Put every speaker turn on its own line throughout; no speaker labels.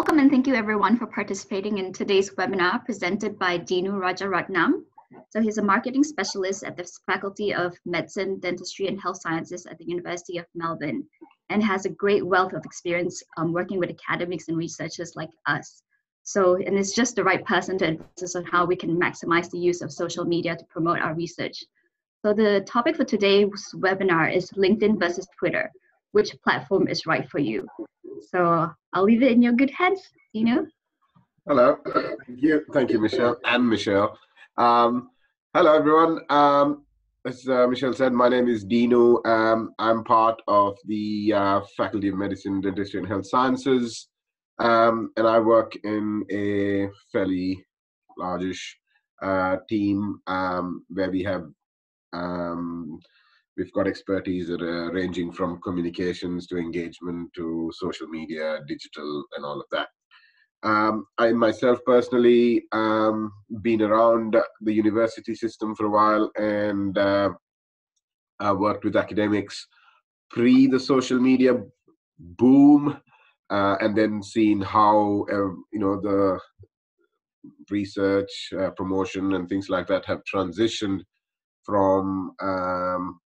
Welcome and thank you everyone for participating in today's webinar presented by Deenu Rajaratnam. So he's a marketing specialist at the Faculty of Medicine, Dentistry and Health Sciences at the University of Melbourne and has a great wealth of experience um, working with academics and researchers like us. So, and it's just the right person to advise us on how we can maximize the use of social media to promote our research. So the topic for today's webinar is LinkedIn versus Twitter. Which platform is right for you? So I'll leave it in your good hands, you know.
Hello, thank you, thank you, Michelle and Michelle. Um, hello, everyone. Um, as uh, Michelle said, my name is Dino. Um, I'm part of the uh, Faculty of Medicine, Dentistry, and Health Sciences, um, and I work in a fairly largish uh, team um, where we have um, we've got expertise that are ranging from communications to engagement to social media, digital, and all of that. Um, I myself personally um, been around the university system for a while and uh, worked with academics pre the social media boom, uh, and then seen how uh, you know the research, uh, promotion, and things like that have transitioned from um,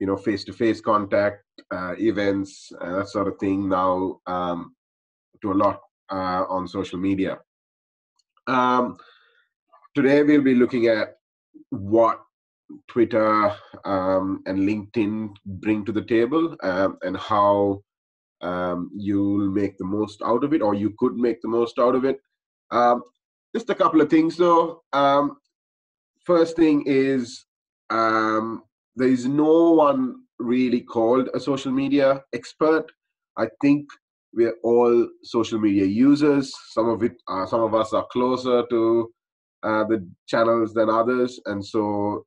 you know face-to-face contact uh, events uh, that sort of thing now um, to a lot uh, on social media. Um, today we'll be looking at what twitter um, and linkedin bring to the table um, and how um, you'll make the most out of it or you could make the most out of it. Um, just a couple of things though. First thing is um, there is no one really called a social media expert. I think we're all social media users. Some of it, uh, some of us are closer to uh, the channels than others, and so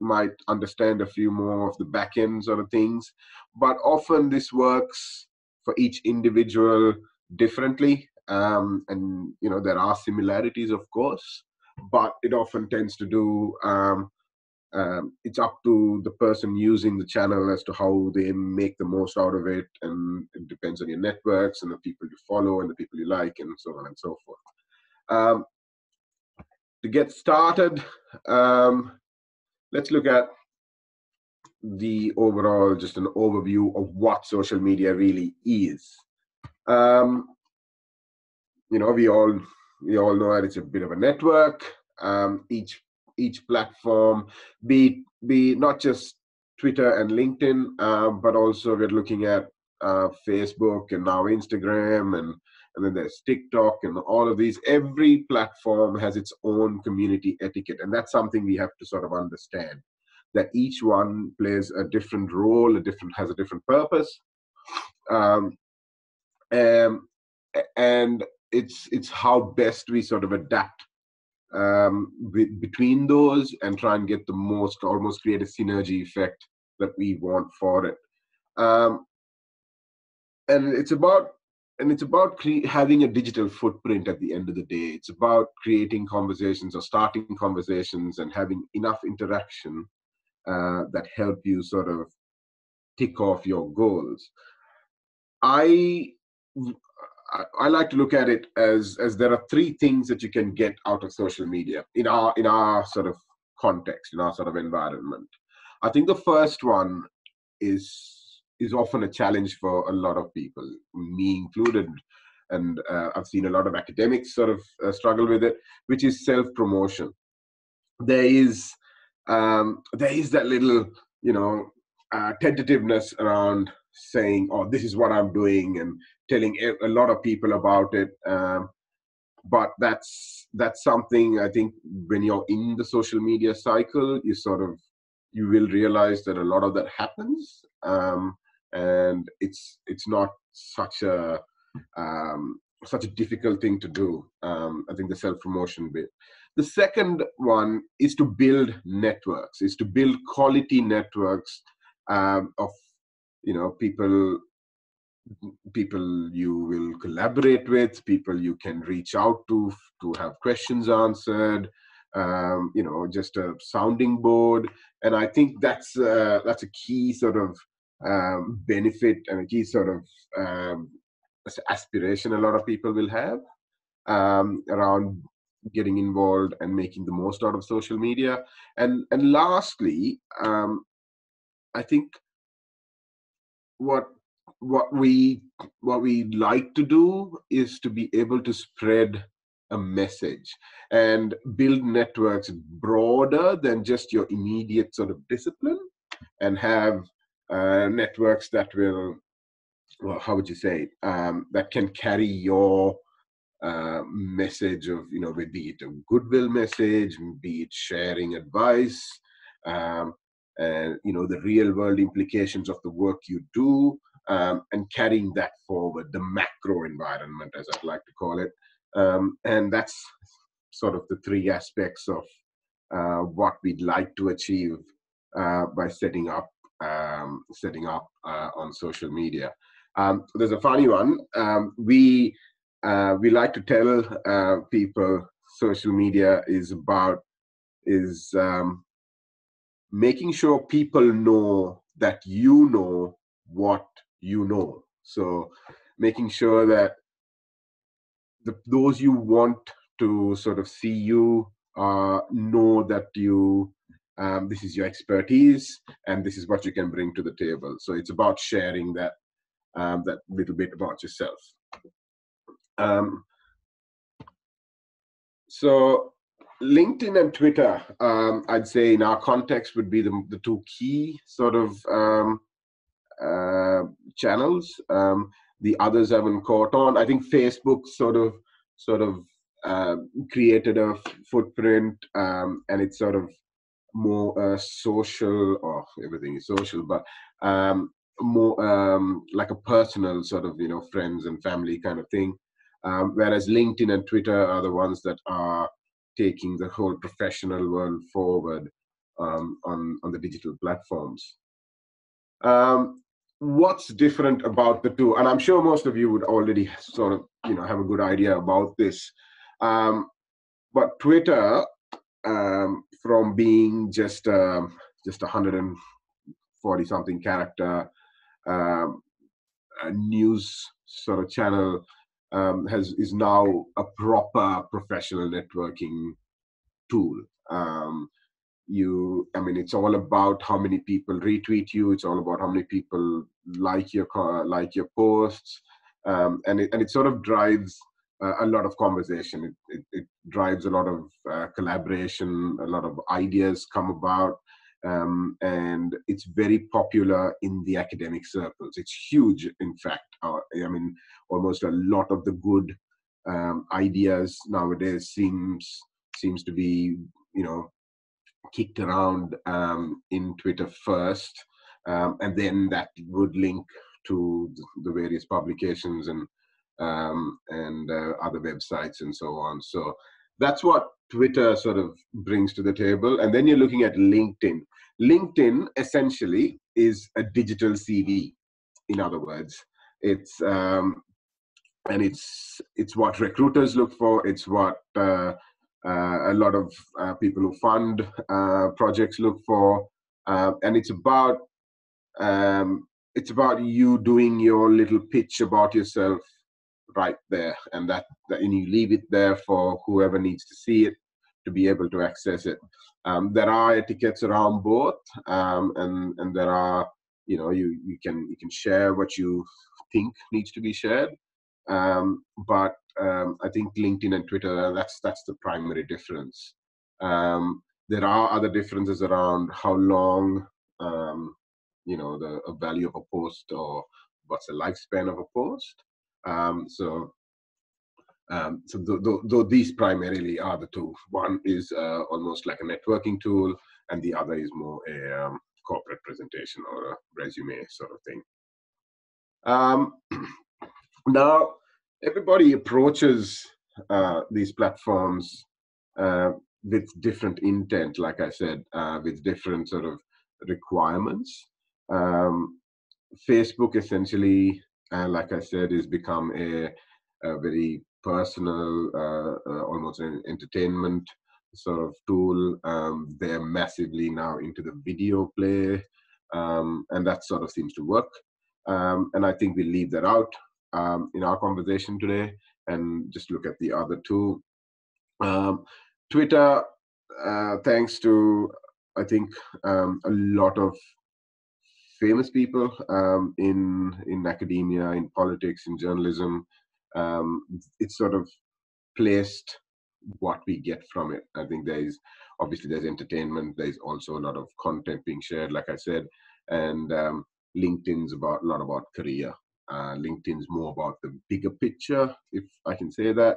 might understand a few more of the back end sort of things. But often this works for each individual differently, um, and you know there are similarities, of course, but it often tends to do um, um, it's up to the person using the channel as to how they make the most out of it and it depends on your networks and the people you follow and the people you like and so on and so forth. Um, to get started um, let's look at the overall just an overview of what social media really is. Um, you know we all we all know that it's a bit of a network. Um, each each platform, be be not just Twitter and LinkedIn, uh, but also we're looking at uh, Facebook and now Instagram and and then there's TikTok and all of these. Every platform has its own community etiquette, and that's something we have to sort of understand. That each one plays a different role, a different has a different purpose, um, and, and it's it's how best we sort of adapt um, between those and try and get the most, almost create a synergy effect that we want for it. Um, and it's about and it's about cre- having a digital footprint at the end of the day. It's about creating conversations or starting conversations and having enough interaction uh, that help you sort of tick off your goals. I I, like to look at it as as there are three things that you can get out of social media in our in our sort of context, in our sort of environment. I think the first one is is often a challenge for a lot of people, me included. And uh, I've seen a lot of academics sort of uh, struggle with it, which is self promotion. There is um, there is that little, you know, uh, tentativeness around saying, "Oh, this is what I'm doing," and telling a lot of people about it. Um, but that's that's something I think when you're in the social media cycle, you sort of you will realize that a lot of that happens, um, and it's it's not such a um, such a difficult thing to do. Um, I think the self promotion bit. The second one is to build networks, is to build quality networks um, of you know people people you will collaborate with, people you can reach out to to have questions answered, um, you know, just a sounding board. And I think that's uh, that's a key sort of um, benefit and a key sort of um, aspiration a lot of people will have um, around getting involved and making the most out of social media. And and lastly, um, I think what what we what we like to do is to be able to spread a message and build networks broader than just your immediate sort of discipline and have uh, networks that will well how would you say um, that can carry your uh, message of you know be it a goodwill message be it sharing advice um, and you know the real world implications of the work you do um, and carrying that forward the macro environment as i'd like to call it. Um, and that's sort of the three aspects of uh, what we'd like to achieve uh, by setting up um, setting up uh, on social media. Um, there's a funny one. Um, we uh, we like to tell uh, people social media is about is um, making sure people know that you know what you know. So making sure that the, those you want to sort of see you uh, know that you um, this is your expertise and this is what you can bring to the table. So it's about sharing that um, that little bit about yourself. Um, so LinkedIn and Twitter, um, I'd say in our context would be the, the two key sort of um, channels. Um, the others haven't caught on. I think Facebook sort of sort of uh, created a footprint, um, and it's sort of more uh, social. Or oh, everything is social, but um, more um, like a personal sort of you know friends and family kind of thing. Um, whereas LinkedIn and Twitter are the ones that are taking the whole professional world forward um, on, on the digital platforms. Um, what's different about the two? And I'm sure most of you would already sort of, you know, have a good idea about this. Um, but Twitter, um, from being just um, just 140 something character um, news sort of channel um, has is now a proper professional networking tool. Um, you, I mean, it's all about how many people retweet you. It's all about how many people like your like your posts, um, and it and it sort of drives uh, a lot of conversation. It, it, it drives a lot of uh, collaboration. A lot of ideas come about um, and it's very popular in the academic circles. It's huge, in fact. Uh, I mean, almost a lot of the good um, ideas nowadays seems seems to be, you know, kicked around um, in Twitter first, um, and then that would link to the various publications and um, and uh, other websites and so on. So that's what Twitter sort of brings to the table. And then you're looking at LinkedIn. LinkedIn essentially is a digital CV. In other words, it's um, and it's it's what recruiters look for. It's what uh, a lot of uh, people who fund uh, projects look for, uh, and it's about um, it's about you doing your little pitch about yourself right there and that, that and you leave it there for whoever needs to see it to be able to access it. Um, there are etiquettes around both um, and and there are you know you you can you can share what you think needs to be shared um, but um, i think linkedin and twitter that's that's the primary difference um, there are other differences around how long um, you know the value of a post or what's the lifespan of a post um, so, um, so though these primarily are the two. One is uh, almost like a networking tool, and the other is more a um, corporate presentation or a resume sort of thing. Now, everybody approaches uh, these platforms uh, with different intent, like I said, uh, with different sort of requirements. Um, Facebook essentially and like I said, it's become a, a very personal, uh, uh, almost an entertainment sort of tool. Um, they're massively now into the video play, um, and that sort of seems to work. Um, and I think we leave that out um, in our conversation today and just look at the other two. Um, Twitter, uh, thanks to I think um, a lot of famous people um, in in academia, in politics, in journalism. Um, it's sort of placed what we get from it. I think there is obviously there's entertainment. There's also a lot of content being shared, like I said, and um, LinkedIn's about a lot about career. Uh, LinkedIn's more about the bigger picture, if I can say that,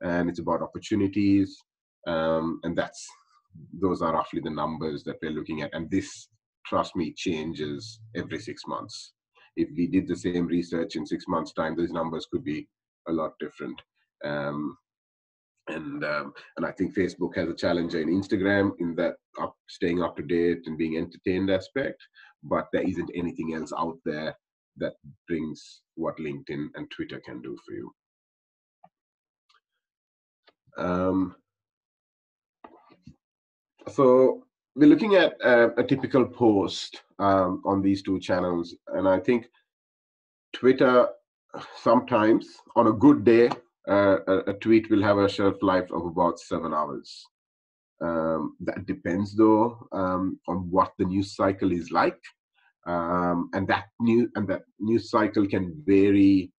and it's about opportunities, um, and that's those are roughly the numbers that we're looking at. And this, trust me, changes every six months. If we did the same research in six months' time, those numbers could be a lot different. Um, and um, and I think Facebook has a challenger in Instagram in that up, staying up to date and being entertained aspect, but there isn't anything else out there that brings what LinkedIn and Twitter can do for you. Um, so we're looking at uh, a typical post um, on these two channels, and I think Twitter sometimes on a good day uh, a, a, tweet will have a shelf life of about seven hours. Um, that depends though um, on what the news cycle is like, um, and that new and that news cycle can vary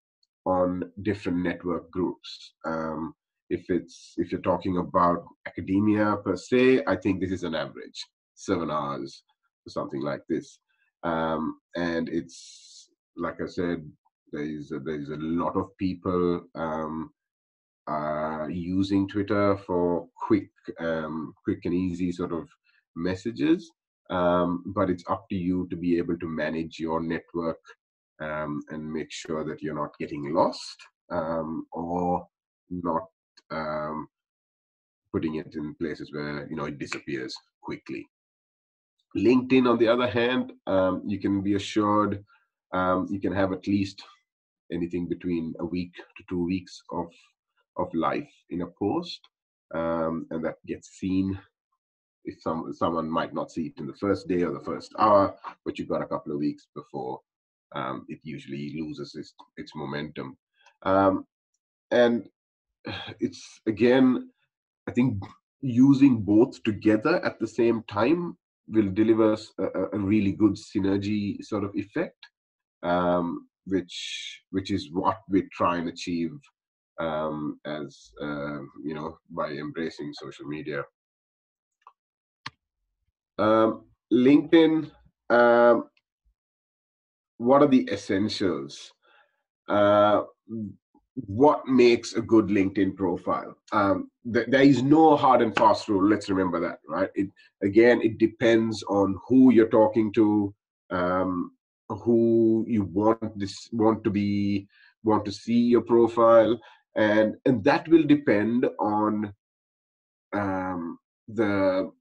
on different network groups. Um, if it's if you're talking about academia per se, I think this is an average seven hours or something like this, um, and it's like I said, there's a, there's a lot of people uh, using Twitter for quick, um, quick and easy sort of messages. Um, but it's up to you to be able to manage your network um, and make sure that you're not getting lost um, or not um, putting it in places where you know it disappears quickly. LinkedIn, on the other hand, um, you can be assured you can have at least anything between a week to two weeks of of life in a post um, and that gets seen if some someone might not see it in the first day or the first hour but you've got a couple of weeks before um, it usually loses its, its momentum um, and it's again i think using both together at the same time will deliver a, a really good synergy sort of effect um, which which is what we try and achieve um, as uh, you know by embracing social media. Um, LinkedIn. Um, what are the essentials? Uh, what makes a good LinkedIn profile? Um, th- there is no hard and fast rule. Let's remember that, right? It again, it depends on who you're talking to, um, who you want this want to be want to see your profile and and that will depend on um, the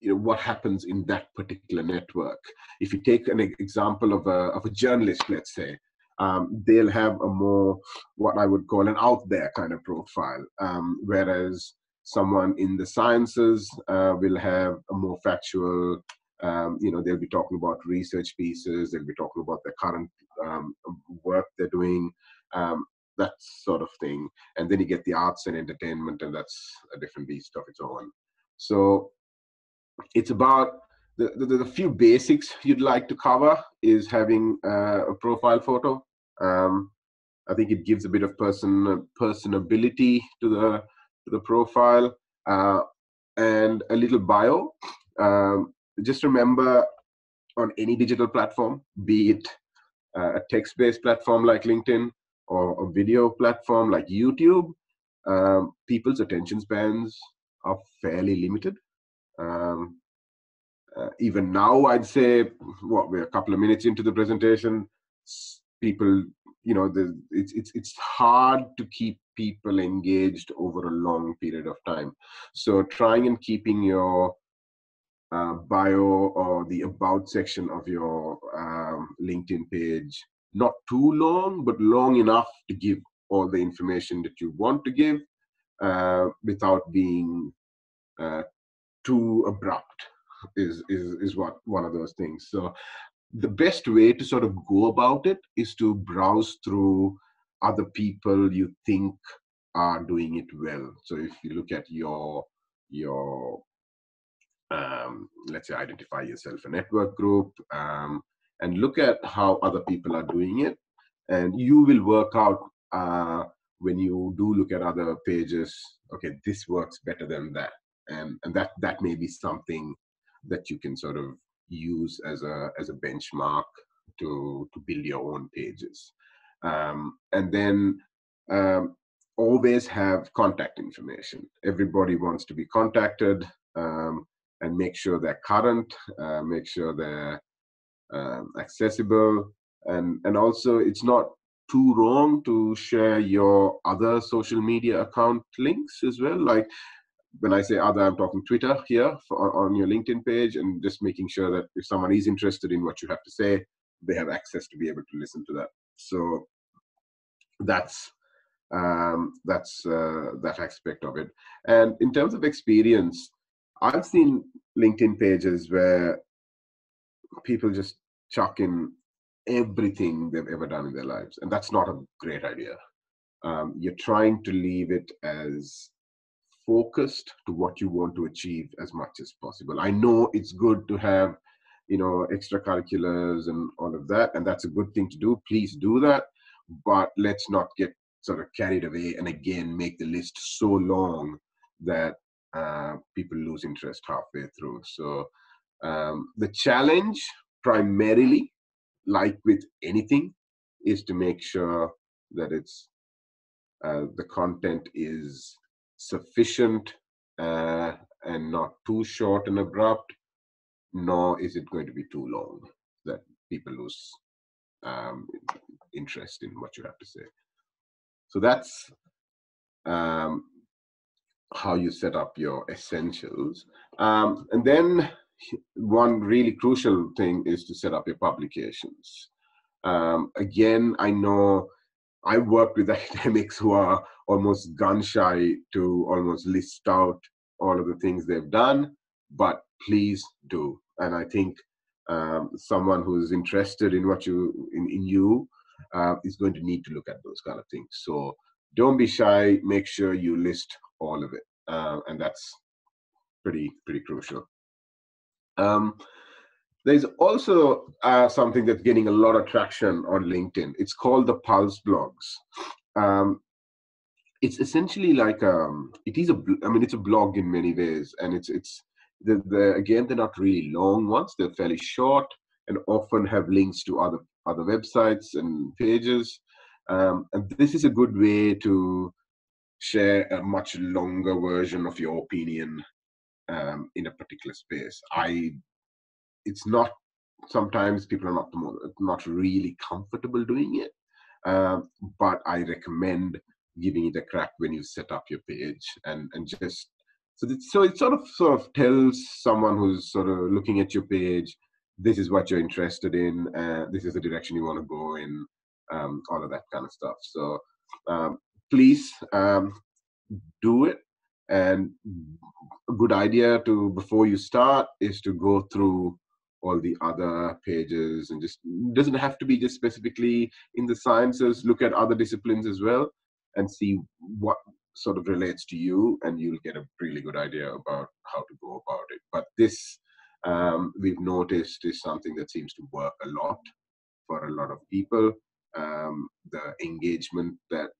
you know what happens in that particular network. If you take an example of a of a journalist let's say um, they'll have a more what i would call an out there kind of profile. Um, whereas someone in the sciences uh, will have a more factual um, you know they'll be talking about research pieces they'll be talking about the current um, work they're doing um, that sort of thing. And then you get the arts and entertainment and that's a different beast of its own. So it's about the, the, the few basics you'd like to cover is having uh, a profile photo um, i think it gives a bit of person personability to the to the profile uh, and a little bio um, just remember on any digital platform, be it uh, a text-based platform like LinkedIn or a video platform like YouTube, um, people's attention spans are fairly limited. Um, uh, even now, I'd say, what we're a couple of minutes into the presentation, people, you know, the, it's it's it's hard to keep people engaged over a long period of time. So trying and keeping your uh, bio or the about section of your um, LinkedIn page. Not too long, but long enough to give all the information that you want to give uh, without being uh, too abrupt. Is, is is what one of those things. So the best way to sort of go about it is to browse through other people you think are doing it well. So if you look at your your um, let's say identify yourself a network group um, and look at how other people are doing it and you will work out uh, when you do look at other pages okay this works better than that and and that that may be something that you can sort of use as a as a benchmark to to build your own pages. Um, and then um, always have contact information. Everybody wants to be contacted um, and make sure they're current uh, make sure they're um, accessible. And and also it's not too wrong to share your other social media account links as well. Like when I say other, I'm talking Twitter here for, on your LinkedIn page, and just making sure that if someone is interested in what you have to say, they have access to be able to listen to that. So that's um, that's uh, that aspect of it. And in terms of experience, I've seen LinkedIn pages where people just chuck in everything they've ever done in their lives, and that's not a great idea. Um, you're trying to leave it as focused to what you want to achieve as much as possible. I know it's good to have, you know, extracurriculars and all of that, and that's a good thing to do. Please do that, but let's not get sort of carried away and again make the list so long that uh, people lose interest halfway through. So um, the challenge primarily, like with anything, is to make sure that it's uh, the content is sufficient uh, and not too short and abrupt, nor is it going to be too long that people lose um, interest in what you have to say. So that's um, how you set up your essentials. Um, and then one really crucial thing is to set up your publications. Um, again, I know I work with academics who are almost gun shy to almost list out all of the things they've done, but please do. And I think um, someone who's interested in what you in, in you uh, is going to need to look at those kind of things. So don't be shy. Make sure you list all of it, uh, and that's pretty pretty crucial. Um, there's also uh, something that's getting a lot of traction on LinkedIn. It's called the Pulse blogs. Um, it's essentially like um, it is a. I mean, it's a blog in many ways, and it's it's the, the again they're not really long ones. They're fairly short and often have links to other other websites and pages. Um, and this is a good way to share a much longer version of your opinion um, in a particular space. I it's not sometimes people are not the not really comfortable doing it uh, but i recommend giving it a crack when you set up your page and and just so that, so it sort of sort of tells someone who's sort of looking at your page this is what you're interested in uh, this is the direction you want to go in um, all of that kind of stuff. So um, please um, do it. And a good idea to before you start is to go through all the other pages and just doesn't have to be just specifically in the sciences look at other disciplines as well and see what sort of relates to you and you'll get a really good idea about how to go about it. But this um, we've noticed is something that seems to work a lot for a lot of people. Um, the engagement that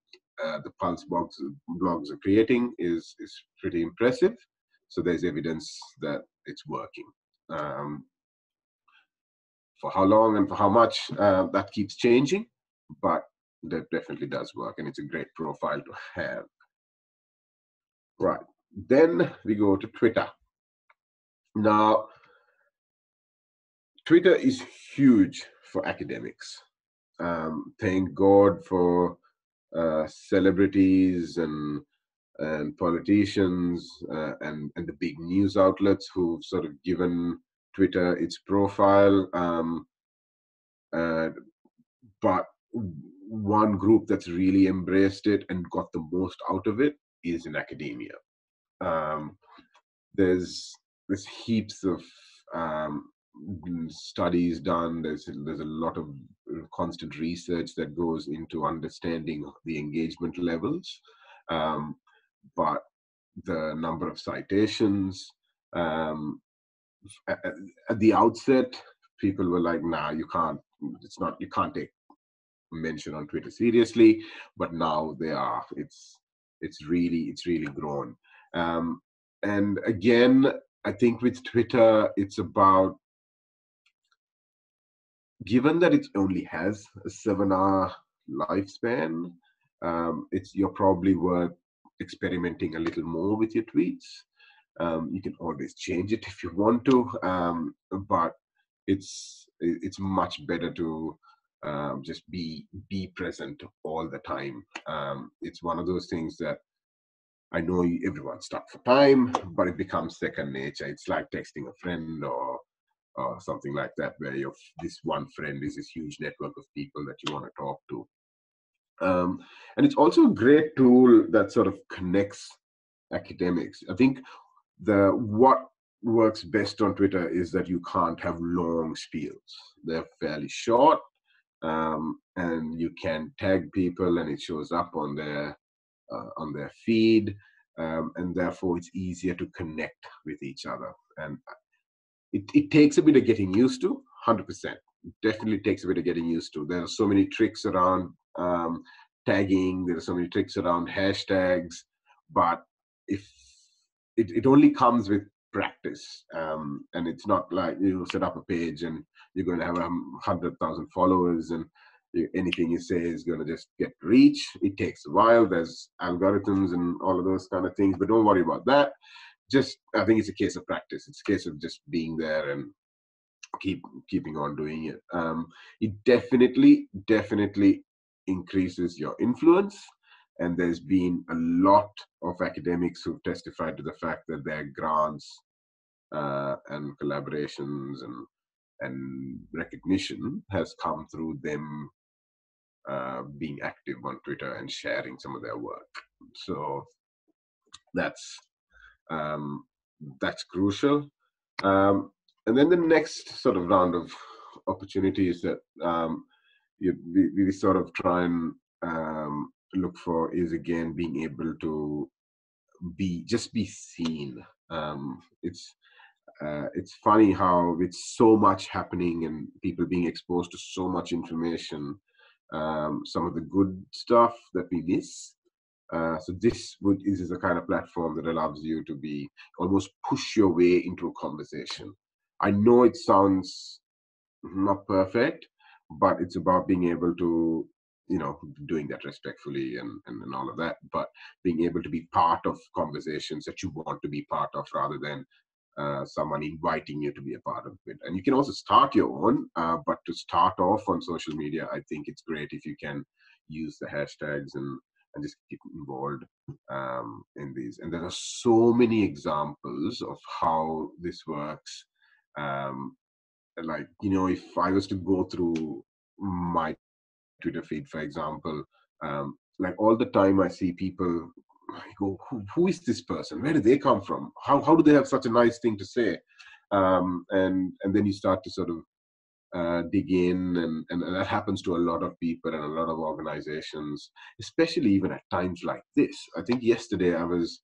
uh, the pulse blogs, blogs are creating is is pretty impressive. So there's evidence that it's working. Um, for how long and for how much uh, that keeps changing, but that definitely does work and it's a great profile to have. Right, then we go to Twitter. Now, Twitter is huge for academics. Um, thank God for uh, celebrities and and politicians uh, and and the big news outlets who've sort of given Twitter, its profile. Um, uh, but one group that's really embraced it and got the most out of it is in academia. Um, there's there's heaps of um, studies done. There's there's a lot of constant research that goes into understanding the engagement levels, um, but the number of citations um, at, the outset, people were like, "Nah, you can't. It's not. You can't take mention on Twitter seriously." But now they are. It's it's really it's really grown. Um, and again, I think with Twitter, it's about given that it only has a seven hour lifespan, um, it's you're probably worth experimenting a little more with your tweets. Um, you can always change it if you want to, um, but it's it's much better to um, just be be present all the time. Um, it's one of those things that I know everyone's stuck for time, but it becomes second nature. It's like texting a friend or or something like that, where your this one friend is this huge network of people that you want to talk to. Um, and it's also a great tool that sort of connects academics. I think the what works best on Twitter is that you can't have long spiels. They're fairly short, um, and you can tag people, and it shows up on their uh, on their feed, um, and therefore it's easier to connect with each other. And it, it takes a bit of getting used to, 100%. definitely takes a bit of getting used to. There are so many tricks around um, tagging, there are so many tricks around hashtags, but if it, it only comes with practice um, and it's not like you set up a page and you're going to have a hundred thousand followers and anything you say is going to just get reach it takes a while there's algorithms and all of those kind of things but don't worry about that just I think it's a case of practice. It's a case of just being there and keep keeping on doing it. Um, it definitely, definitely increases your influence. And there's been a lot of academics who've testified to the fact that their grants uh, and collaborations and and recognition has come through them uh, being active on Twitter and sharing some of their work. So that's um, that's crucial. Um, and then the next sort of round of opportunities that um, you, we, we, sort of try and um, look for is again being able to be just be seen. Um, it's uh, it's funny how with so much happening and people being exposed to so much information, um, some of the good stuff that we miss uh, so this would this is a kind of platform that allows you to be almost push your way into a conversation. I know it sounds not perfect, but it's about being able to, you know, doing that respectfully and, and, and all of that, but being able to be part of conversations that you want to be part of rather than uh, someone inviting you to be a part of it. And you can also start your own, uh, but to start off on social media, I think it's great if you can use the hashtags and and just keep involved um, in these. And there are so many examples of how this works. Um, like, you know, if I was to go through my Twitter feed, for example, um, like all the time I see people I go, who, who is this person? Where do they come from? How, how do they have such a nice thing to say? Um, and and then you start to sort of uh, dig in, and, and, and, that happens to a lot of people and a lot of organizations, especially even at times like this. I think yesterday I was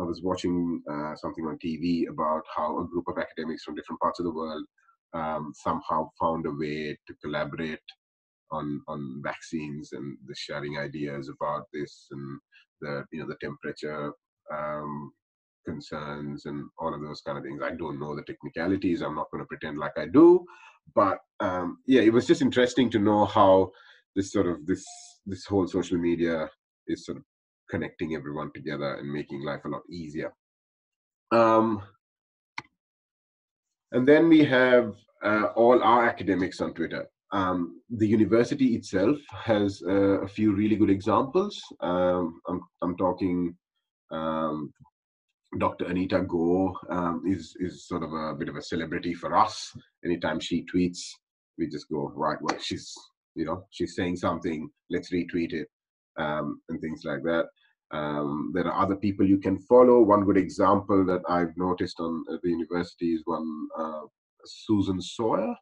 I was watching uh, something on TV about how a group of academics from different parts of the world um, somehow found a way to collaborate on on vaccines and the sharing ideas about this and the you know the temperature um, concerns and all of those kind of things. I don't know the technicalities. I'm not going to pretend like I do, but um, yeah, it was just interesting to know how this sort of this this whole social media is sort of connecting everyone together and making life a lot easier. Um, and then we have uh, all our academics on Twitter. Um, the university itself has uh, a few really good examples. Um, I'm, I'm talking um, Dr. Anita Goh um, is is sort of a bit of a celebrity for us. Anytime she tweets, we just go right. Well, she's you know she's saying something. Let's retweet it um, and things like that. Um, there are other people you can follow. One good example that I've noticed on the university is one uh, Susan Sawyer.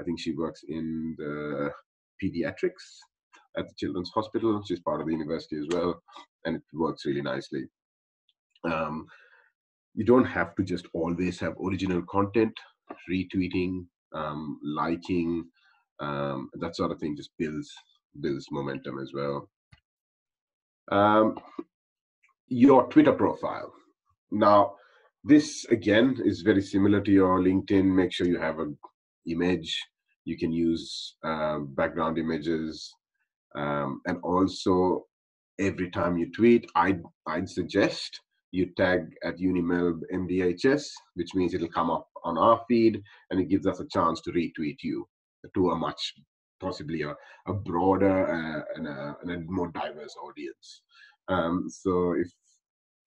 I think she works in the pediatrics at the Children's Hospital. She's part of the university as well, and it works really nicely. Um, you don't have to just always have original content, retweeting, um, liking, um, that sort of thing just builds builds momentum as well. Um, your Twitter profile. Now, this again is very similar to your LinkedIn. Make sure you have an image. You can use uh, background images, um, and also every time you tweet, I'd I'd suggest you tag at Unimelb MDHS, which means it'll come up on our feed, and it gives us a chance to retweet you to a much possibly a, a broader uh, and, a, and, a, more diverse audience. Um, so if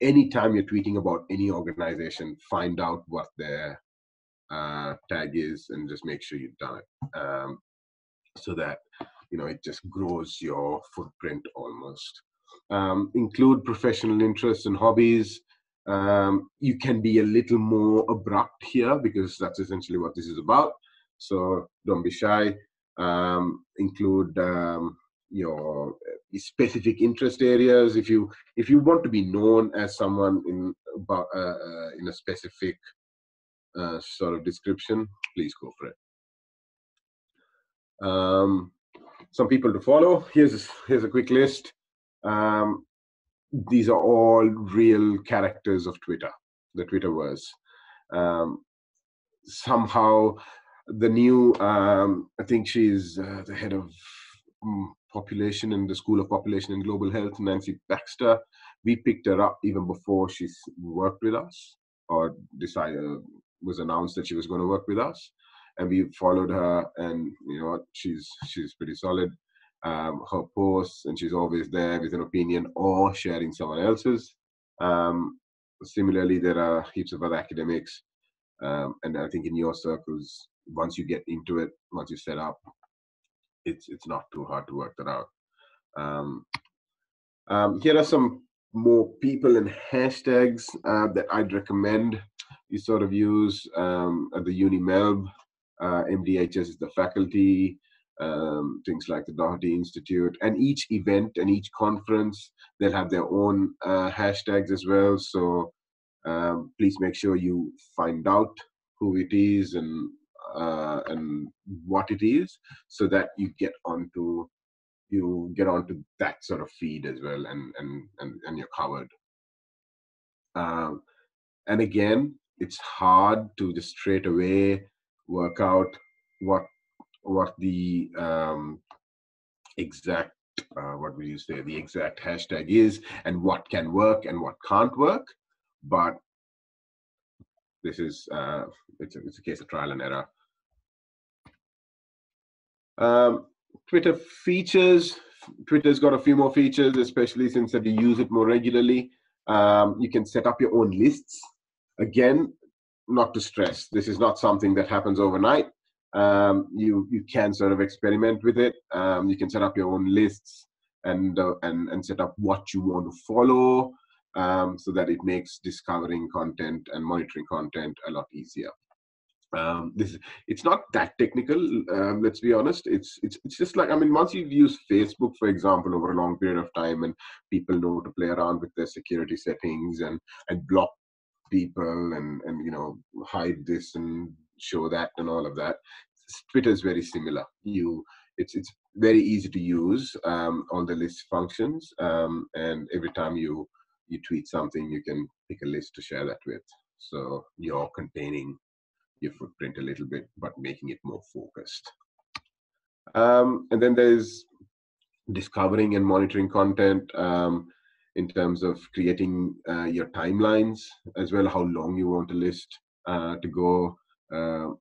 anytime you're tweeting about any organization, find out what their uh, tag is and just make sure you've done it um, so that you know it just grows your footprint almost. Um, include professional interests and hobbies. Um, you can be a little more abrupt here because that's essentially what this is about. So don't be shy. Um, include um, your specific interest areas if you if you want to be known as someone in about uh, uh, in a specific uh, sort of description please go for it. Um, some people to follow. Here's here's a quick list. Um, these are all real characters of twitter the twitterverse. Um, somehow the new um, i think she's uh, the head of um, population in the School of Population and Global Health, Nancy Baxter. We picked her up even before she worked with us or decided was announced that she was going to work with us, and we followed her. And you know, she's she's pretty solid. Um, her posts, and she's always there with an opinion or sharing someone else's. Um, similarly, there are heaps of other academics, um, and I think in your circles, once you get into it, once you set up, it's it's not too hard to work that out. Um, um, here are some more people and hashtags uh, that I'd recommend you sort of use um, at the UniMelb. Uh, MDHS is the faculty, um, things like the Doherty Institute, and each event and each conference, they'll have their own uh, hashtags as well. So um, please make sure you find out who it is and uh, and what it is so that you get onto you get onto that sort of feed as well and and and, and you're covered um, and again it's hard to just straight away work out what what the um, exact uh, what will you say the exact hashtag is and what can work and what can't work but this is uh, it's, a, it's a case of trial and error um, Twitter features. Twitter's got a few more features, especially since that you use it more regularly. Um, you can set up your own lists. Again, not to stress. This is not something that happens overnight. Um, you you can sort of experiment with it. Um, you can set up your own lists and uh, and and set up what you want to follow, um, so that it makes discovering content and monitoring content a lot easier um, this it's not that technical um, let's be honest it's it's it's just like i mean once you've used facebook for example over a long period of time and people know to play around with their security settings and and block people and and you know hide this and show that and all of that. Twitter is very similar. You it's it's very easy to use um, all the list functions um, and every time you you tweet something you can pick a list to share that with. So you're containing your footprint a little bit, but making it more focused. Um, and then there's discovering and monitoring content. Um, in terms of creating uh, your timelines as well, how long you want a list uh, to go. Uh,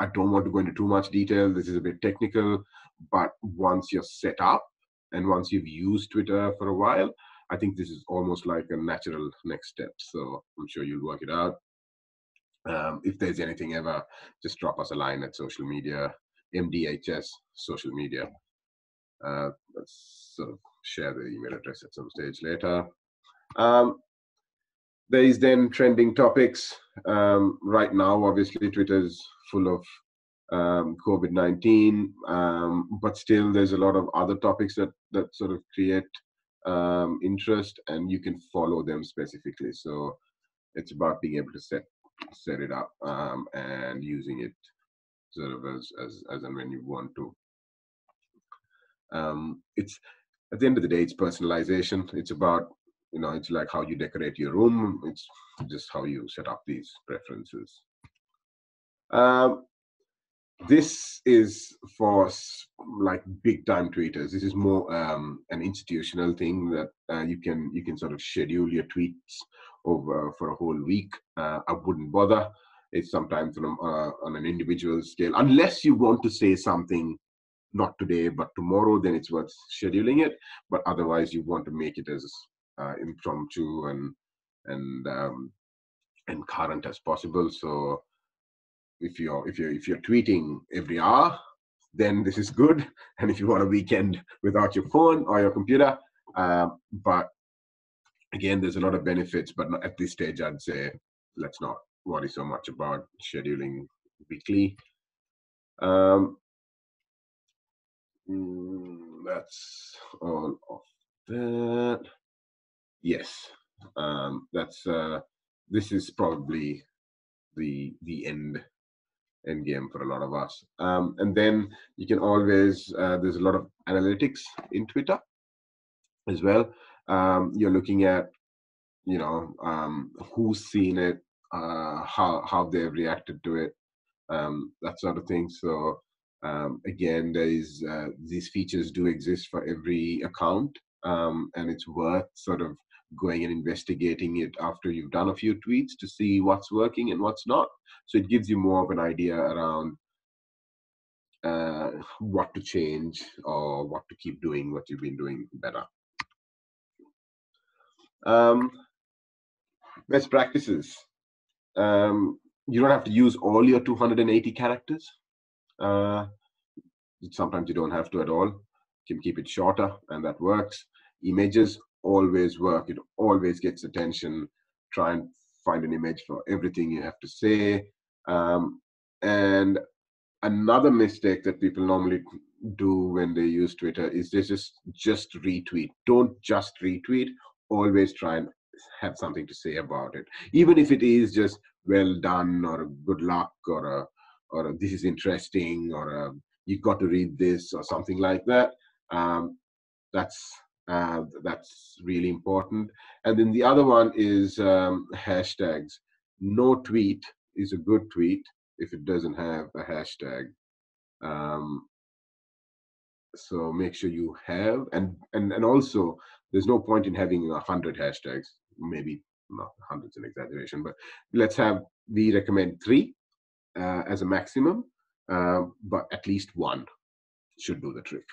I don't want to go into too much detail. This is a bit technical, but once you're set up and once you've used Twitter for a while, I think this is almost like a natural next step. So I'm sure you'll work it out. Um, if there's anything ever, just drop us a line at social media, MDHS social media. Sort of share the email address at some stage later. Um, there is then trending topics. um, right now, obviously, Twitter is full of um, COVID 19, um, but still, there's a lot of other topics that, that sort of create um, interest and you can follow them specifically. So it's about being able to set set it up um, and using it sort of as, as, as and when you want to. Um, it's at the end of the day, it's personalization. It's about you know, it's like how you decorate your room. It's just how you set up these preferences. Um, this is for like big time tweeters. This is more um, an institutional thing that uh, you can you can sort of schedule your tweets over for a whole week. Uh, I wouldn't bother. It's sometimes on, a, uh, on an individual scale, unless you want to say something not today but tomorrow. Then it's worth scheduling it. But otherwise, you want to make it as uh, impromptu and and um, and current as possible. So if you're if you're if you're tweeting every hour, then this is good. And if you want a weekend without your phone or your computer, uh, but again, there's a lot of benefits. But at this stage, I'd say let's not worry so much about scheduling weekly. Um, mm, that's all of that yes, um, that's uh, this is probably the the end end game for a lot of us. Um, and then you can always uh, there's a lot of analytics in Twitter as well. Um, you're looking at you know um, who's seen it, uh, how how they've reacted to it, um, that sort of thing. So um, again, there is uh, these features do exist for every account, um, and it's worth sort of going and investigating it after you've done a few tweets to see what's working and what's not. So it gives you more of an idea around uh, what to change or what to keep doing, what you've been doing better. Um, best practices. Um, you don't have to use all your 280 characters. Uh, sometimes you don't have to at all. You can keep it shorter, and that works. Images, always work. It always gets attention. Try and find an image for everything you have to say. Um, and another mistake that people normally do when they use Twitter is they just just retweet. Don't just retweet. Always try and have something to say about it, even if it is just well done or good luck or a, or this is interesting or a, you've got to read this or something like that. Um, that's uh, that's really important. And then the other one is um, hashtags. No tweet is a good tweet if it doesn't have a hashtag. Um, so make sure you have, and, and, and also there's no point in having a hundred hashtags, maybe not hundreds an exaggeration, but let's have, we recommend three uh, as a maximum, uh, but at least one should do the trick.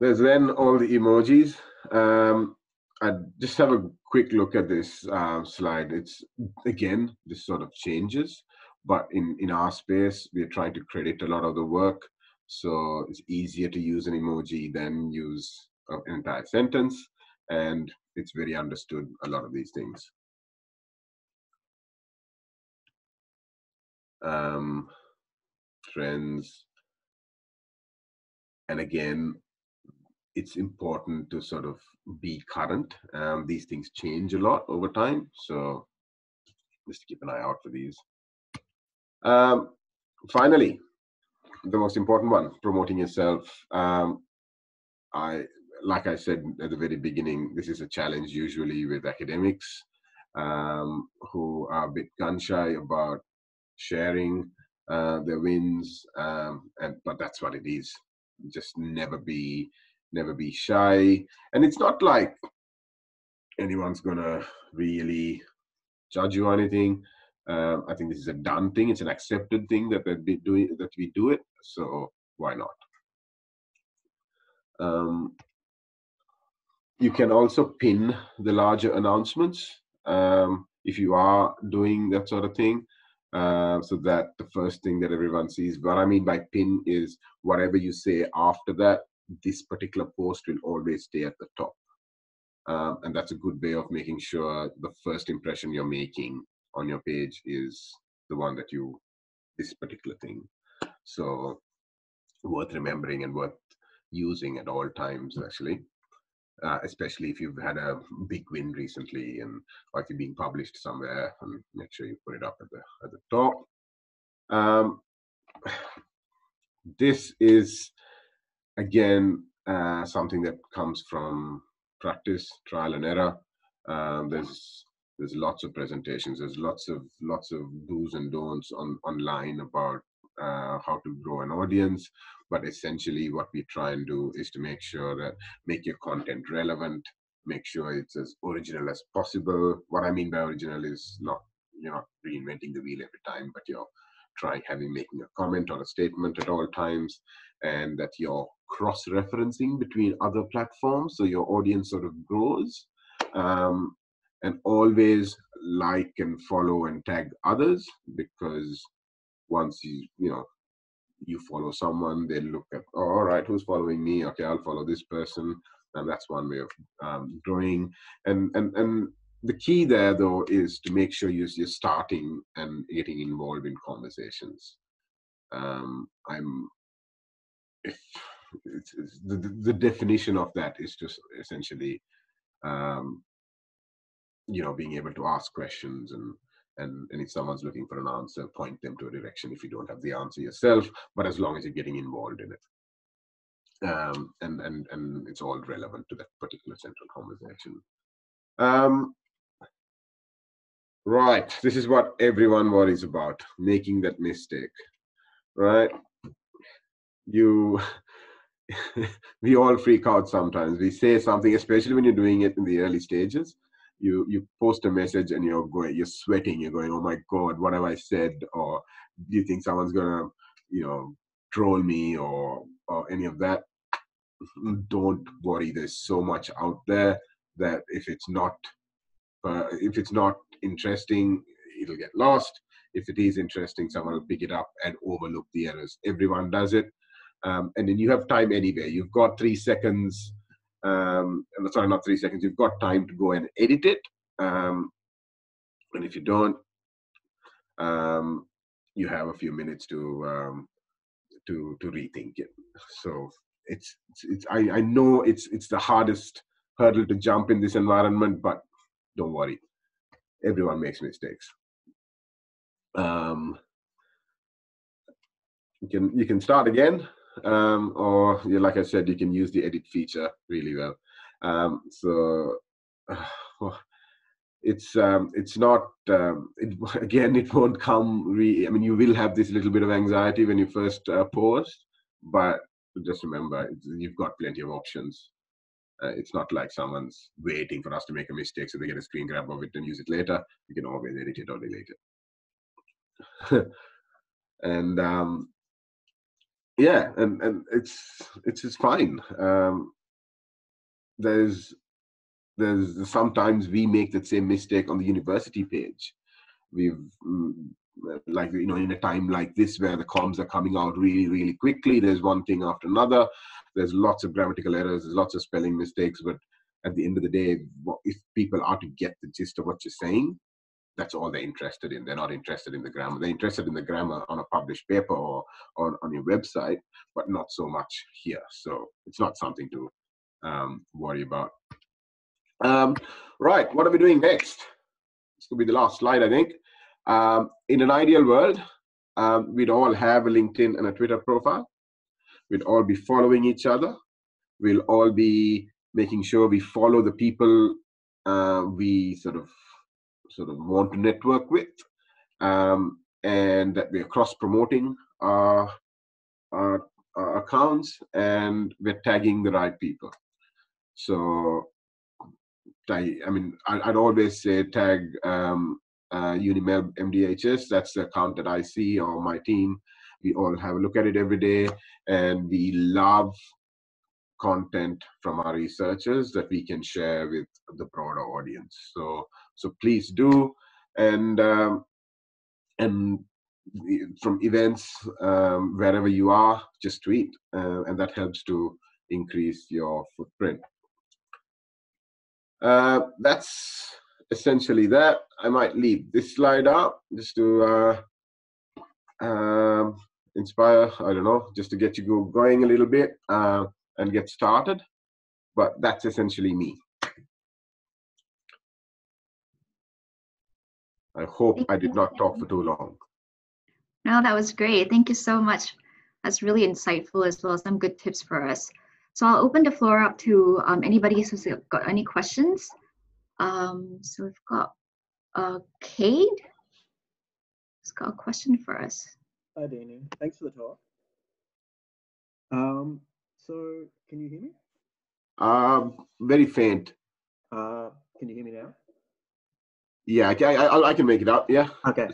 There's then all the emojis. Um, I just have a quick look at this uh, slide. It's again, this sort of changes, but in, in our space, we're trying to credit a lot of the work. So it's easier to use an emoji than use an entire sentence. And it's very understood, a lot of these things. Um, trends. And again, it's important to sort of be current. Um, these things change a lot over time, so just keep an eye out for these. Um, finally, the most important one: promoting yourself. Um, I, like I said at the very beginning, this is a challenge usually with academics um, who are a bit gun shy about sharing uh, their wins, um, and but that's what it is. Just never be never be shy. And it's not like anyone's gonna really judge you or anything. Um, I think this is a done thing. It's an accepted thing that they doing that we do it. So why not? Um, you can also pin the larger announcements um, if you are doing that sort of thing. Uh, so that the first thing that everyone sees. What I mean by pin is whatever you say after that this particular post will always stay at the top. Um, and that's a good way of making sure the first impression you're making on your page is the one that you, this particular thing. So worth remembering and worth using at all times, actually. Uh, especially if you've had a big win recently and if you're being published somewhere and make sure you put it up at the at the top. Um, this is again uh, something that comes from practice trial and error. Um, there's there's lots of presentations. There's lots of lots of do's and don'ts on online about uh, how to grow an audience. But essentially what we try and do is to make sure that make your content relevant make sure it's as original as possible. What i mean by original is not you're not reinventing the wheel every time but you're trying having making a comment or a statement at all times and that you're cross-referencing between other platforms so your audience sort of grows. Um, and always like and follow and tag others because once you you know you follow someone they look at oh, all right who's following me? Okay i'll follow this person. And that's one way of um, growing and and and the key there though is to make sure you're, you're starting and getting involved in conversations. Um, i'm if it's, it's the, the definition of that is just essentially um, you know being able to ask questions and and, and if someone's looking for an answer point them to a direction if you don't have the answer yourself but as long as you're getting involved in it. Um, and and and it's all relevant to that particular central conversation. Um, right this is what everyone worries about making that mistake right? You we all freak out sometimes. We say something especially when you're doing it in the early stages you you post a message and you're going you're sweating you're going oh my god what have i said? Or do you think someone's gonna you know troll me? Or or any of that. Don't worry there's so much out there that if it's not uh, if it's not interesting it'll get lost. If it is interesting someone will pick it up and overlook the errors. Everyone does it. Um, and then you have time anyway. You've got three seconds um, sorry, not three seconds. You've got time to go and edit it. Um, and if you don't, um, you have a few minutes to um, to to rethink it. So it's it's, it's I, I know it's it's the hardest hurdle to jump in this environment, but don't worry, everyone makes mistakes. Um, you can you can start again um, or yeah, like I said, you can use the edit feature really well. Um, so uh, it's um, it's not um, it, again it won't come. Re- I mean, you will have this little bit of anxiety when you first uh, post, but just remember you've got plenty of options. Uh, it's not like someone's waiting for us to make a mistake so they get a screen grab of it and use it later. You can always edit it or delete it. and um, yeah and and it's it's it's fine. Um there's there's sometimes we make that same mistake on the university page. We've mm, like you know in a time like this where the comms are coming out really really quickly there's one thing after another. There's lots of grammatical errors there's lots of spelling mistakes but at the end of the day if people are to get the gist of what you're saying that's all they're interested in. They're not interested in the grammar. They're interested in the grammar on a published paper or on, your website, but not so much here. So it's not something to um, worry about. Um, right, what are we doing next? This could be the last slide, I think. Um, in an ideal world, um, we'd all have a LinkedIn and a Twitter profile. We'd all be following each other. We'll all be making sure we follow the people uh, we sort of sort of want to network with, um, and that we are cross promoting our, our, our, accounts and we're tagging the right people. So, I, mean, I, would always say tag um, uh, MDHS. That's the account that I see or my team. We all have a look at it every day, and we love content from our researchers that we can share with the broader audience. So so please do, and um, and from events um, wherever you are, just tweet, uh, and that helps to increase your footprint. uh, that's essentially that. I might leave this slide up just to uh, um, inspire, I don't know, just to get you go going a little bit uh, and get started. But that's essentially me. I hope I did not talk for too long.
No, that was great. Thank you so much. That's really insightful as well as some good tips for us. So I'll open the floor up to um, anybody who's got any questions. Um, so we've got uh, Cade. He's got a question for us.
Hi, Deenu. Thanks for the talk. Um, so can you hear me?
Um, very faint.
Uh, can you hear me now?
Yeah, I, I, I can make it out. Yeah.
Okay.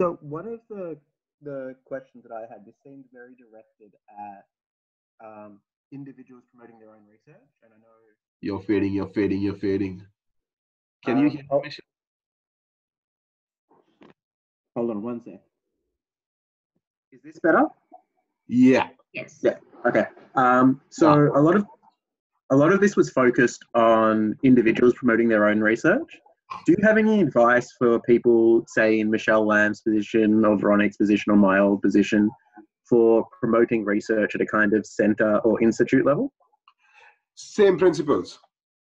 So one of the the questions that I had, this seemed very directed at um, individuals promoting their own research, and I know
you're fading, you're fading, you're fading. Can um, you hear
oh, me? Hold on one sec. Is this better?
Yeah.
Yes.
Yeah. Okay. Um, so a lot of a lot of this was focused on individuals promoting their own research. Do you have any advice for people, say in Michelle Lamb's position or Veronique's position or my old position, for promoting research at a kind of center or institute level?
Same principles.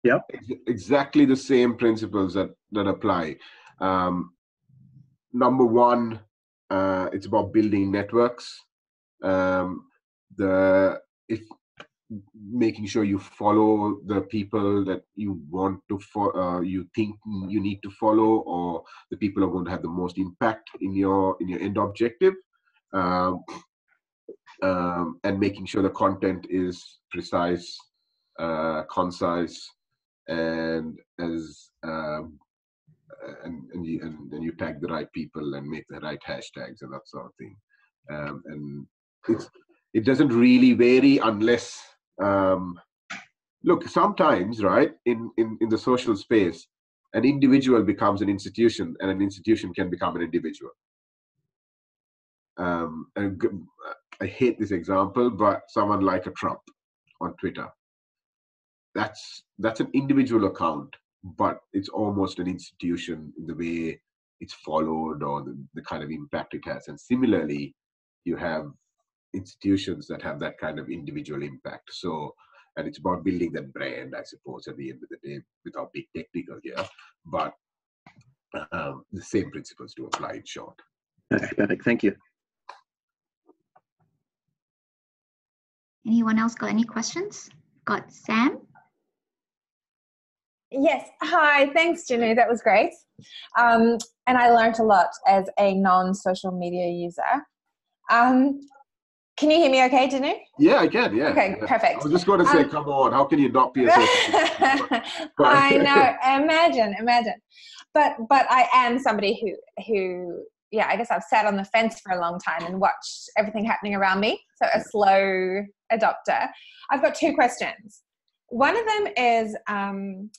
Yep.
Exactly the same principles that, that apply. Um, number one, uh, it's about building networks. Um, the if making sure you follow the people that you want to fo- uh, you think you need to follow or the people are going to have the most impact in your in your end objective um, um, and making sure the content is precise uh, concise and as um, and and you, and, and you tag the right people and make the right hashtags and that sort of thing. Um, and it's it doesn't really vary unless um, look sometimes right in, in in the social space an individual becomes an institution and an institution can become an individual. Um, and i hate this example but someone like a trump on twitter. That's that's an individual account but it's almost an institution in the way it's followed or the, the kind of impact it has. And similarly you have institutions that have that kind of individual impact. So, and it's about building that brand, I suppose, at the end of the day, without being technical here. But um, the same principles do apply in short.
Okay, perfect. Thank you.
Anyone else got any questions? Got Sam?
Yes. Hi. Thanks, Janu. That was great. Um, and I learned a lot as a non social media user. Um, can you hear me okay, Deenu?
Yeah, I can. Yeah.
Okay,
yeah.
perfect.
I was just going to say, um, come on, how can you not be a
I know. Imagine, imagine. But but I am somebody who who yeah, I guess I've sat on the fence for a long time and watched everything happening around me. So a slow adopter. I've got two questions. One of them is, um,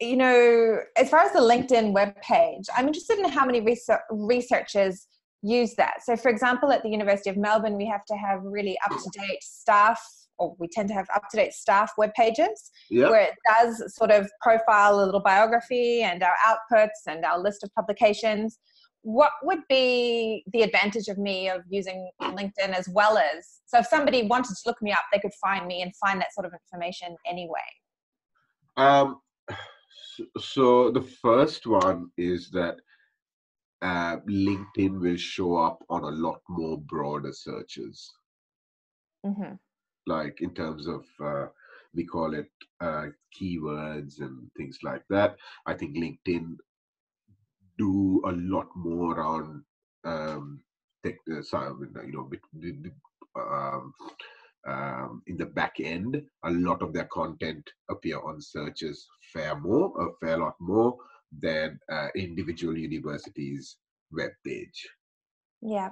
you know, as far as the LinkedIn web page, I'm interested in how many research, researchers use that. So, for example, at the University of Melbourne, we have to have really up to date staff, or we tend to have up to date staff web pages
yep.
where it does sort of profile a little biography and our outputs and our list of publications. What would be the advantage of me of using LinkedIn as well as so if somebody wanted to look me up, they could find me and find that sort of information anyway?
Um, so the first one is that uh, LinkedIn will show up on a lot more broader searches.
Mm-hmm.
Like in terms of, uh, we call it uh, keywords and things like that. I think LinkedIn do a lot more on um, tech, uh, you know, um, um, in the back end. A lot of their content appear on searches fair more, a fair lot more than uh, individual universities' web page.
Yeah.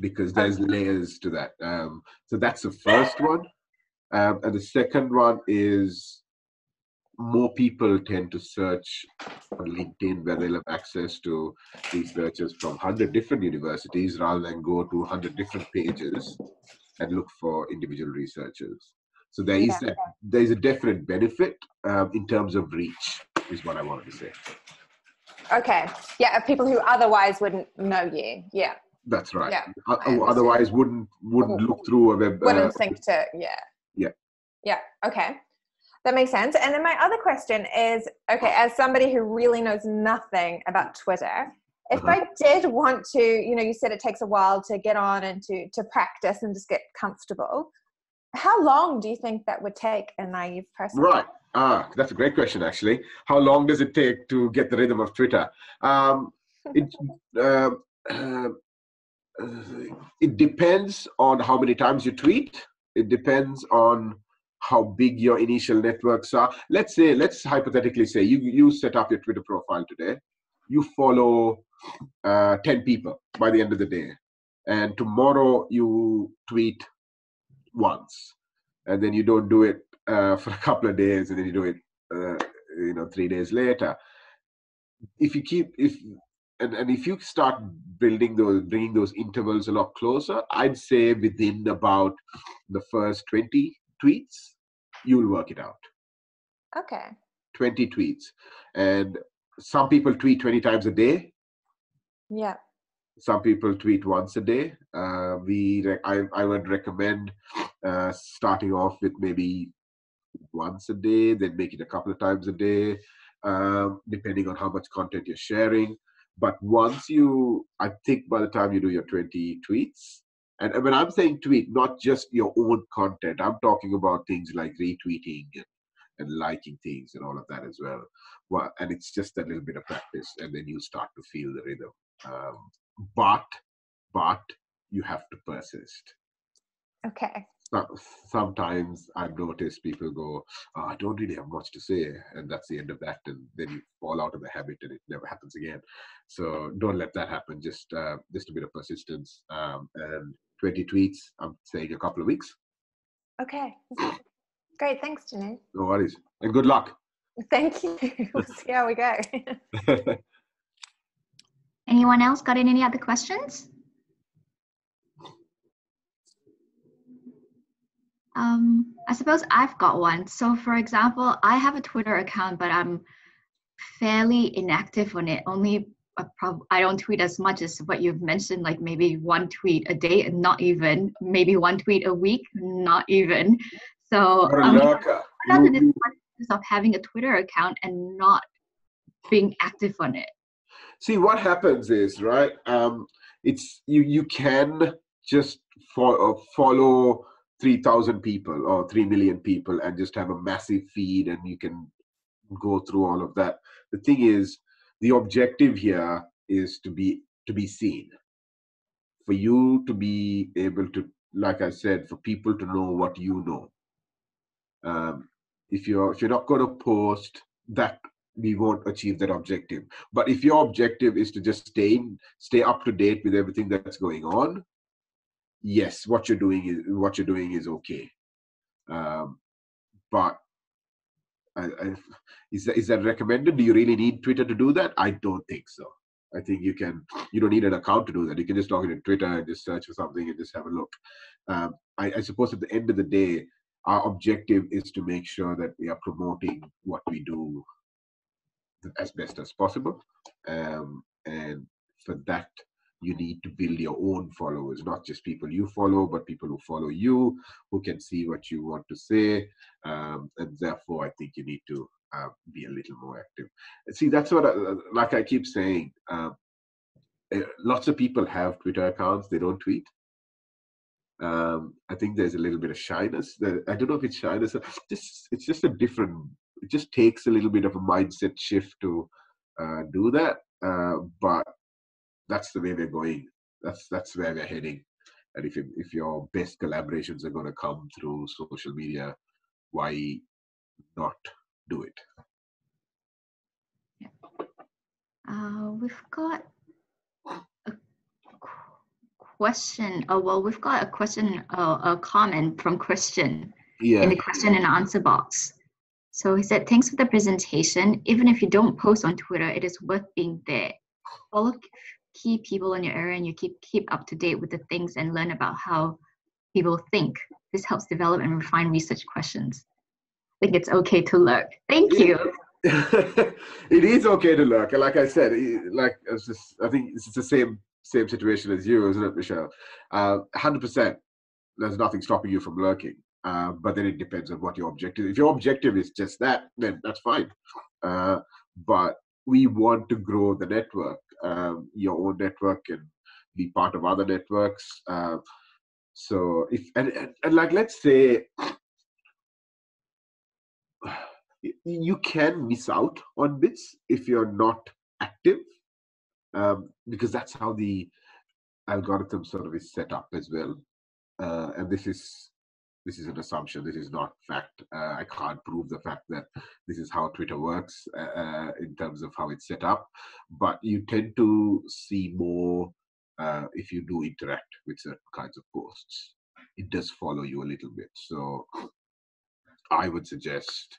Because there's layers to that. Um, so that's the first one. Um, and the second one is more people tend to search on LinkedIn where they'll have access to researchers from 100 different universities rather than go to 100 different pages and look for individual researchers. So there is
Yeah.
that there is a definite benefit um, in terms of reach, is what I wanted to say.
Okay. Yeah, of people who otherwise wouldn't know you. Yeah.
That's right.
Yeah,
O-
understand.
Otherwise, wouldn't wouldn't look through a web.
Wouldn't
uh,
think to, yeah.
Yeah.
Yeah. Okay. That makes sense. And then my other question is okay, as somebody who really knows nothing about Twitter, if
Uh-huh.
I did want to, you know, you said it takes a while to get on and to, to practice and just get comfortable. How long do you think that would take a naive person?
Right. Ah, that's a great question, actually. How long does it take to get the rhythm of Twitter? Um, it, uh, uh, it depends on how many times you tweet. It depends on how big your initial networks are. Let's say, let's hypothetically say you, you set up your Twitter profile today. You follow uh, 10 people by the end of the day. And tomorrow you tweet once. And then you don't do it uh, for a couple of days and then you do it uh, you know three days later if you keep if and, and if you start building those bringing those intervals a lot closer i'd say within about the first 20 tweets you'll work it out
Okay.
20 tweets and some people tweet 20 times a day
Yeah.
some people tweet once a day. Uh, we, I, I would recommend uh, starting off with maybe once a day, then make it a couple of times a day, um, depending on how much content you're sharing. But once you, I think by the time you do your 20 tweets, and when I'm saying tweet, not just your own content, I'm talking about things like retweeting and, and liking things and all of that as well. Well, and it's just a little bit of practice, and then you start to feel the rhythm. Um, but but you have to persist
Okay.
So, sometimes i've noticed people go oh, i don't really have much to say and that's the end of that and then you fall out of the habit and it never happens again so don't let that happen just uh, just a bit of persistence um, and 20 tweets i'm saying a couple of weeks
Okay. Great. Thanks, Janae.
no worries and good luck
Thank you. we'll see how we go.
Anyone else got any other questions? Um, I suppose I've got one. So, for example, I have a Twitter account, but I'm fairly inactive on it. Only prob- I don't tweet as much as what you've mentioned, like maybe one tweet a day, and not even maybe one tweet a week, not even. So, um, what are the disadvantages of having a Twitter account and not being active on it?
see what happens is right um it's you you can just fo- uh, follow 3000 people or 3 million people and just have a massive feed and you can go through all of that. The thing is the objective here is to be to be seen. For you to be able to like i said for people to know what you know. Um, if you're if you're not going to post that we won't achieve that objective. But if your objective is to just stay stay up to date with everything that's going on yes what you're doing is what you're doing is okay. Um, but I, I, is that is that recommended? Do you really need twitter to do that? I don't think so. I think you can you don't need an account to do that. You can just log into twitter and just search for something and just have a look. Um, I, I suppose at the end of the day our objective is to make sure that we are promoting what we do as best as possible. Um, and for that, you need to build your own followers, not just people you follow, but people who follow you, who can see what you want to say. Um, and therefore, I think you need to uh, be a little more active. See, that's what, I, like I keep saying, um, eh, lots of people have Twitter accounts, they don't tweet. Um, I think there's a little bit of shyness. I don't know if it's shyness. Just it's just a different. It just takes a little bit of a mindset shift to uh, do that. Uh, but that's the way we're going. That's that's where we're heading. And if you, if your best collaborations are going to come through social media, why not do it?
Uh, we've got a question. Oh, well, we've got a question, uh, a comment from Christian in the question and answer box. So he said, Thanks for the presentation. Even if you don't post on Twitter, it is worth being there. Follow key people in your area and you keep keep up to date with the things and learn about how people think. This helps develop and refine research questions. I think it's okay to lurk. Thank you.
it is okay to lurk. Like I said, like it's just, I think it's the same same situation as you, isn't it, Michelle? Uh, hundred percent. There's nothing stopping you from lurking. Uh, but then it depends on what your objective. If your objective is just that, then that's fine. Uh, but we want to grow the network. Um, your own network and be part of other networks. Uh, so if and, and, and like let's say you can miss out on bits if you're not active um, because that's how the algorithm sort of is set up as well uh, and this is this is an assumption. This is not fact. Uh, i can't prove the fact that this is how twitter works uh, uh in terms of how it's set up. But you tend to see more uh, if you do interact with certain kinds of posts. It does follow you a little bit. So i would suggest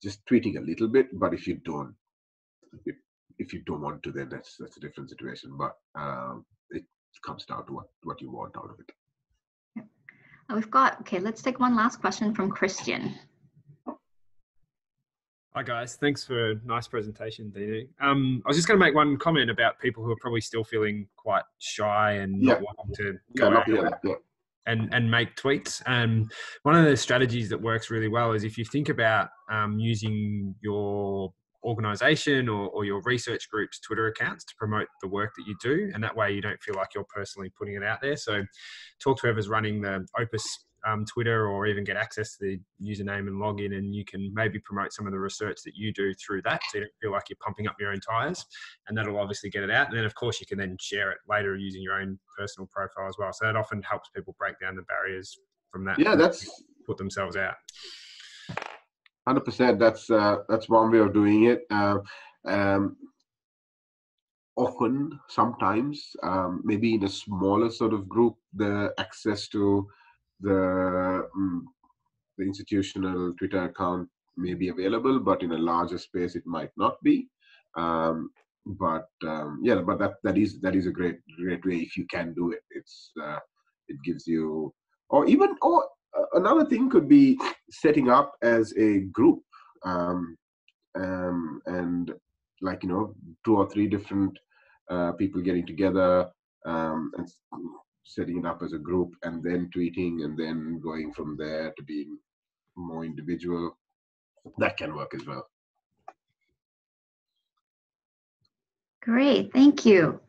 just tweeting a little bit but if you don't if, if you don't want to then that's that's a different situation. But um, it comes down to what what you want out of it
We've got, okay, let's take one last question from Christian.
Hi guys, thanks for a nice presentation, Deenu. Um, I was just going to make one comment about people who are probably still feeling quite shy and
Yeah.
not wanting to go
yeah,
out
yeah, yeah.
and and make tweets. And one of the strategies that works really well is if you think about um, using your organization or, or your research group's Twitter accounts to promote the work that you do, and that way you don't feel like you're personally putting it out there. So, talk to whoever's running the Opus um, Twitter, or even get access to the username and login, and you can maybe promote some of the research that you do through that, so you don't feel like you're pumping up your own tires, and that'll obviously get it out. And then, of course, you can then share it later using your own personal profile as well. So that often helps people break down the barriers from that.
yeah that's
put themselves out.
Hundred percent. That's uh, that's one way of doing it. Uh, um, often, sometimes, um, maybe in a smaller sort of group, the access to the um, the institutional Twitter account may be available, but in a larger space, it might not be. Um, but um, yeah, but that that is that is a great great way if you can do it. It's uh, it gives you, or even or another thing could be setting up as a group um, um, and like you know two or three different uh, people getting together um, and setting it up as a group and then tweeting and then going from there to being more individual that can work as well
Great, thank you.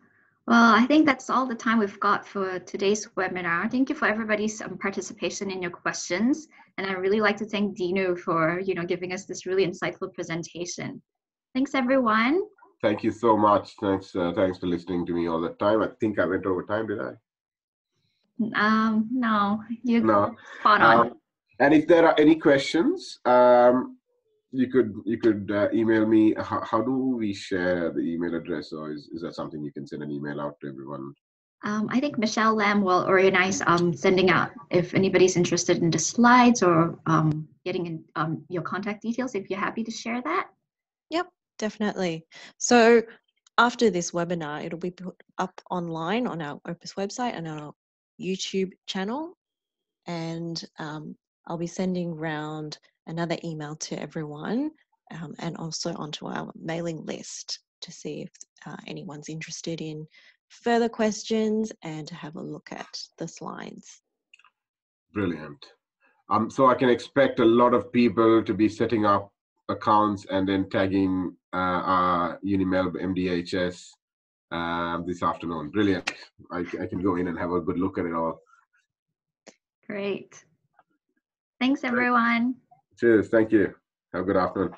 Well, I think that's all the time we've got for today's webinar. Thank you for everybody's um, participation in your questions. And I really like to thank Deenu for, you know, giving us this really insightful presentation. Thanks, everyone.
thank you so much thanks uh, thanks for listening to me all the time i think i went over time did i
Um, no, you
no
spot on.
Um, and if there are any questions, um, you could you could uh, email me. How, how do we share the email address, or is, is that something you can send an email out to everyone?
Um, I think Michelle Lamb will organize um, sending out if anybody's interested in the slides or um, getting in um, your contact details. If you're happy to share that.
Yep, definitely. So after this webinar, it'll be put up online on our Opus website and our YouTube channel. And um, I'll be sending round another email to everyone um, and also onto our mailing list to see if uh, anyone's interested in further questions and to have a look at the slides.
Brilliant. Um, so I can expect a lot of people to be setting up accounts and then tagging uh, our Unimelb MDHS um, this afternoon. Brilliant. I, I can go in and have a good look at it all.
Great. Thanks, everyone.
Cheers. Thank you. Have a good afternoon.